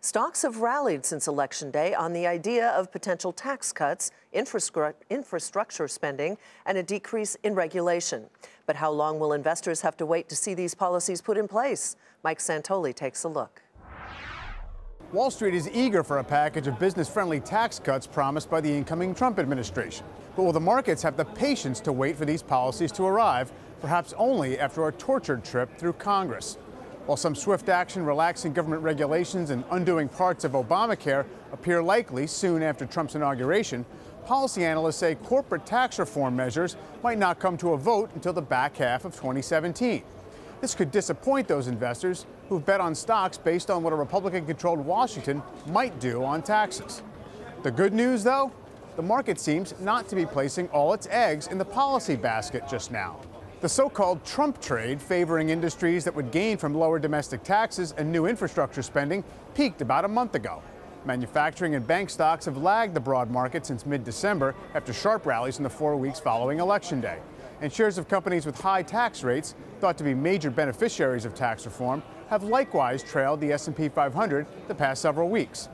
Stocks have rallied since Election Day on the idea of potential tax cuts, infrastructure spending, and a decrease in regulation. But how long will investors have to wait to see these policies put in place? Mike Santoli takes a look. Wall Street is eager for a package of business friendly tax cuts promised by the incoming Trump administration. But will the markets have the patience to wait for these policies to arrive, perhaps only after a tortured trip through Congress? While some swift action relaxing government regulations and undoing parts of Obamacare appear likely soon after Trump's inauguration, policy analysts say corporate tax reform measures might not come to a vote until the back half of 2017. This could disappoint those investors who've bet on stocks based on what a Republican controlled Washington might do on taxes. The good news, though, the market seems not to be placing all its eggs in the policy basket just now. The so called Trump trade, favoring industries that would gain from lower domestic taxes and new infrastructure spending, peaked about a month ago. Manufacturing and bank stocks have lagged the broad market since mid December after sharp rallies in the four weeks following Election Day and shares of companies with high tax rates, thought to be major beneficiaries of tax reform, have likewise trailed the S&P 500 the past several weeks.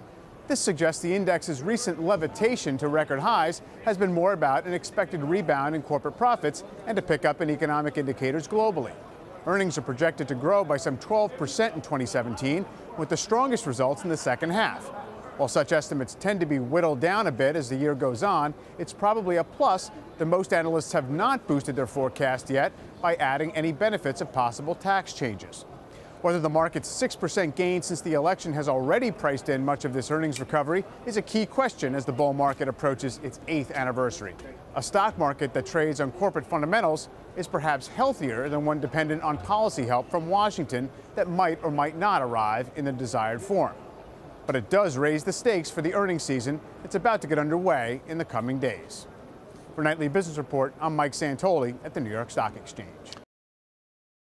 This suggests the index's recent levitation to record highs has been more about an expected rebound in corporate profits and a pickup in economic indicators globally. Earnings are projected to grow by some 12% in 2017, with the strongest results in the second half. While such estimates tend to be whittled down a bit as the year goes on, it's probably a plus that most analysts have not boosted their forecast yet by adding any benefits of possible tax changes. Whether the market's 6% gain since the election has already priced in much of this earnings recovery is a key question as the bull market approaches its eighth anniversary. A stock market that trades on corporate fundamentals is perhaps healthier than one dependent on policy help from Washington that might or might not arrive in the desired form but it does raise the stakes for the earnings season that's about to get underway in the coming days. For Nightly Business Report, I'm Mike Santoli at the New York Stock Exchange.